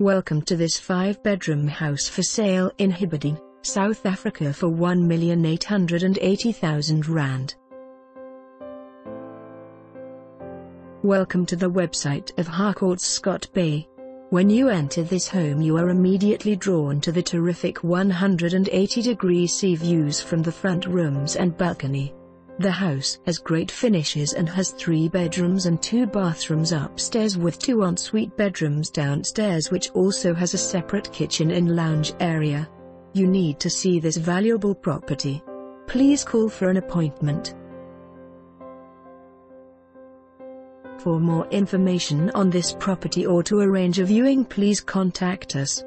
Welcome to this 5-bedroom house for sale in Hibberdene, South Africa for 1,880,000 Rand. Welcome to the website of Harcourts Scott Bay. When you enter this home you are immediately drawn to the terrific 180 degree sea views from the front rooms and balcony. The house has great finishes and has three bedrooms and two bathrooms upstairs with two ensuite bedrooms downstairs which also has a separate kitchen and lounge area. You need to see this valuable property. Please call for an appointment. For more information on this property or to arrange a viewing please contact us.